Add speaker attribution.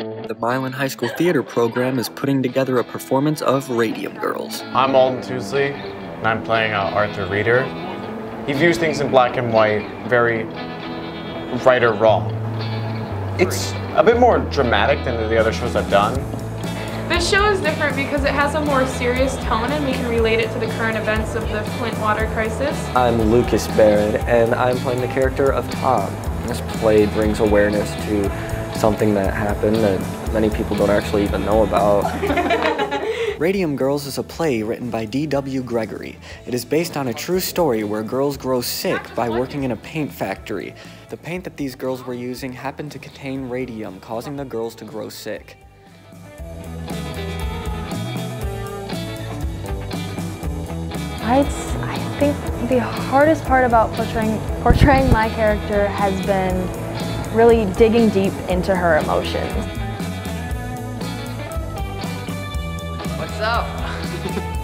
Speaker 1: The Milan High School Theater program is putting together a performance of Radium Girls.
Speaker 2: I'm Alden Tousley, and I'm playing uh, Arthur Roeder. He views things in black and white, very right or wrong. It's a bit more dramatic than the other shows I've done.
Speaker 3: This show is different because it has a more serious tone and we can relate it to the current events of the Flint water crisis.
Speaker 4: I'm Lucas Barrett, and I'm playing the character of Tom. This play brings awareness to something that happened that many people don't actually even know about.
Speaker 1: Radium Girls is a play written by D.W. Gregory. It is based on a true story where girls grow sick by working in a paint factory. The paint that these girls were using happened to contain radium, causing the girls to grow sick.
Speaker 5: I'd, think the hardest part about portraying, portraying my character has been really digging deep into her emotions.
Speaker 6: What's up?